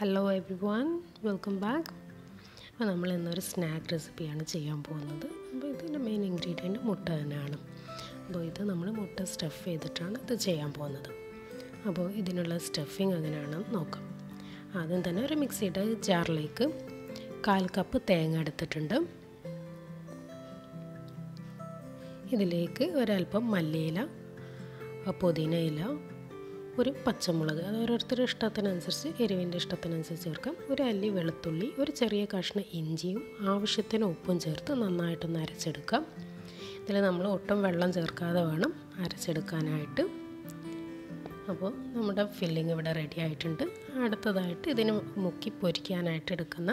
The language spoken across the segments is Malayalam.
Hello everyone welcome back അപ്പോൾ നമ്മൾ ഇന്നൊരു സ്നാക്ക് റെസിപ്പിയാണ് ചെയ്യാൻ പോകുന്നത്. അപ്പോൾ ഇതിന്റെ മെയിൻ ഇൻഗ്രീഡിയന്റ് മുട്ട തന്നെയാണ്. അപ്പോൾ ഇത് നമ്മൾ മുട്ട സ്റ്റഫ് ചെയ്തിട്ടാണ് ഇത് ചെയ്യാൻ പോകുന്നത്. അപ്പോൾ ഇതിനുള്ള സ്റ്റഫിങ് എങ്ങനെയാണെന്ന് നോക്കാം. ആദ്യം തന്നെ ഒരു മിക്സിയുടെ ജാറിലേക്ക് കാൽ കപ്പ് തേങ്ങ എടുത്തിട്ടുണ്ട്. ഇതിലേക്ക് ഒരല്പം മല്ലിയില പുതിന ഇല ഒരു പച്ചമുളക്. അത് ഓരോരുത്തരുടെ ഇഷ്ടത്തിനനുസരിച്ച് എരിവിന്റെ ഇഷ്ടത്തിനനുസരിച്ച് ചേർക്കാം. ഒരു അല്ലി വെളുത്തുള്ളി ഒരു ചെറിയ കഷ്ണം ഇഞ്ചിയും ആവശ്യത്തിന് ഉപ്പും ചേർത്ത് നന്നായിട്ടൊന്ന് അരച്ചെടുക്കാം. ഇതിൽ നമ്മൾ ഒട്ടും വെള്ളം ചേർക്കാതെ വേണം അരച്ചെടുക്കാനായിട്ട്. അപ്പോൾ നമ്മുടെ ഫില്ലിങ് ഇവിടെ റെഡി ആയിട്ടുണ്ട്. അടുത്തതായിട്ട് ഇതിന് മുക്കി പൊരിക്കാനായിട്ട് എടുക്കുന്ന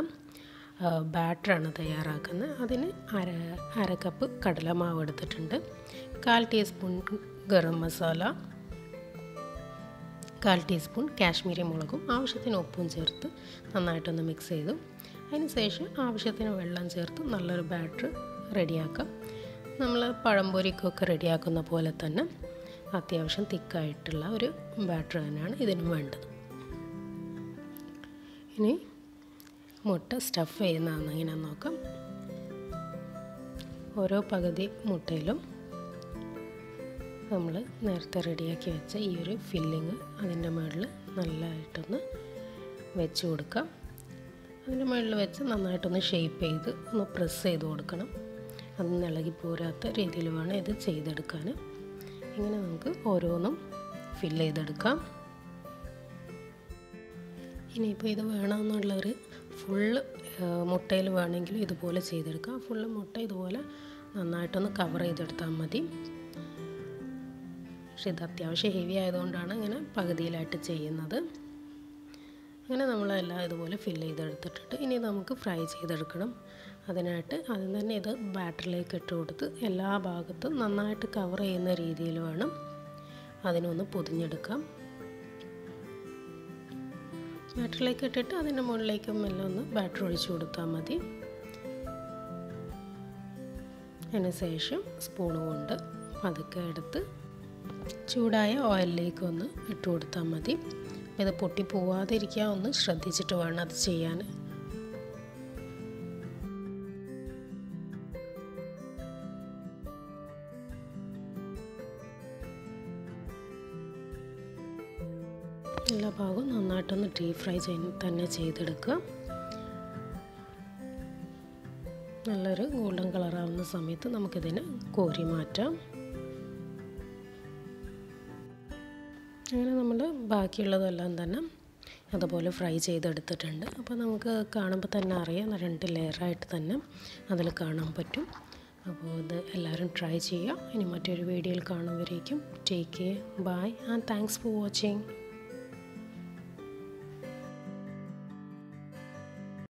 ബാറ്ററാണ് തയ്യാറാക്കുന്നത്. അതിന് അര അര കപ്പ് കടലമാവ് എടുത്തിട്ടുണ്ട്. കാൽ ടീസ്പൂൺ ഗരം മസാല കാൽ ടീസ്പൂൺ കാശ്മീരി മുളകും ആവശ്യത്തിന് ഉപ്പും ചേർത്ത് നന്നായിട്ടൊന്ന് മിക്സ് ചെയ്തു. അതിനുശേഷം ആവശ്യത്തിന് വെള്ളം ചേർത്ത് നല്ലൊരു ബാറ്റർ റെഡിയാക്കാം. നമ്മൾ പഴംപൊരിക്കൊക്കെ റെഡിയാക്കുന്ന പോലെ തന്നെ അത്യാവശ്യം തിക്കായിട്ടുള്ള ഒരു ബാറ്റർ തന്നെയാണ് ഇതിനും വേണ്ടത്. ഇനി മുട്ട സ്റ്റഫ് ചെയ്യുന്നതാണ് ഇങ്ങനെ നോക്കാം. ഓരോ പകുതി മുട്ടയിലും നമ്മൾ നേരത്തെ റെഡിയാക്കി വെച്ച ഈ ഒരു ഫില്ലിങ് അതിന്റെ മുകളിൽ നല്ലതായിട്ടൊന്ന് വെച്ച് കൊടുക്കാം. അതിന്റെ മുകളിൽ വെച്ച് നന്നായിട്ടൊന്ന് ഷേപ്പ് ചെയ്ത് ഒന്ന് പ്രസ് ചെയ്ത് കൊടുക്കണം. അതൊന്നും ഇളകി പോരാത്ത രീതിയിൽ വേണം ഇത് ചെയ്തെടുക്കാൻ. ഇങ്ങനെ നമുക്ക് ഓരോന്നും ഫില്ല് ചെയ്തെടുക്കാം. ഇനിയിപ്പോൾ ഇത് വേണമെന്നുള്ളൊരു ഫുള്ള് മുട്ടയിൽ വേണമെങ്കിൽ ഇതുപോലെ ചെയ്തെടുക്കാം. ഫുള്ള് മുട്ട ഇതുപോലെ നന്നായിട്ടൊന്ന് കവർ ചെയ്തെടുത്താൽ മതി. പക്ഷെ ഇത് അത്യാവശ്യം ഹെവി ആയതുകൊണ്ടാണ് ഇങ്ങനെ പകുതിയിലായിട്ട് ചെയ്യുന്നത്. അങ്ങനെ നമ്മളെല്ലാം ഇതുപോലെ ഫില്ല് ചെയ്തെടുത്തിട്ടിട്ട് ഇനി നമുക്ക് ഫ്രൈ ചെയ്തെടുക്കണം. അതിനായിട്ട് ആദ്യം തന്നെ ഇത് ബാറ്ററിലേക്ക് ഇട്ട് കൊടുത്ത് എല്ലാ ഭാഗത്തും നന്നായിട്ട് കവർ ചെയ്യുന്ന രീതിയിൽ വേണം അതിനൊന്ന് പൊതിഞ്ഞെടുക്കാം. ബാറ്ററിലേക്ക് ഇട്ടിട്ട് അതിന്റെ മുകളിലേക്കും എല്ലാം ഒന്ന് ബാറ്റർ ഒഴിച്ചു കൊടുത്താൽ മതി. അതിന് ശേഷം സ്പൂൺ കൊണ്ട് പതുക്കെ എടുത്ത് ചൂടായ ഓയിലിലേക്ക് ഒന്ന് ഇട്ട് കൊടുത്താൽ മതി. ഇത് പൊട്ടി പോവാതിരിക്കാൻ ഒന്ന് ശ്രദ്ധിച്ചിട്ട് വേണം അത് ചെയ്യാൻ. എല്ലാ ഭാഗവും നന്നായിട്ടൊന്ന് ഡീപ് ഫ്രൈ ചെയ്ത് തന്നെ ചെയ്തെടുക്കുക. നല്ലൊരു ഗോൾഡൻ കളറാവുന്ന സമയത്ത് നമുക്കിതിനെ കോരി മാറ്റാം. അങ്ങനെ നമ്മൾ ബാക്കിയുള്ളതെല്ലാം തന്നെ അതുപോലെ ഫ്രൈ ചെയ്തെടുത്തിട്ടുണ്ട്. അപ്പോൾ നമുക്ക് കാണുമ്പോൾ തന്നെ അറിയാം രണ്ട് ലെയറായിട്ട് തന്നെ അതിൽ കാണാൻ പറ്റും. അപ്പോൾ ഇത് എല്ലാവരും ട്രൈ ചെയ്യുക. ഇനി മറ്റൊരു വീഡിയോയിൽ കാണുമ്പോഴേക്കും take care bye and thanks for watching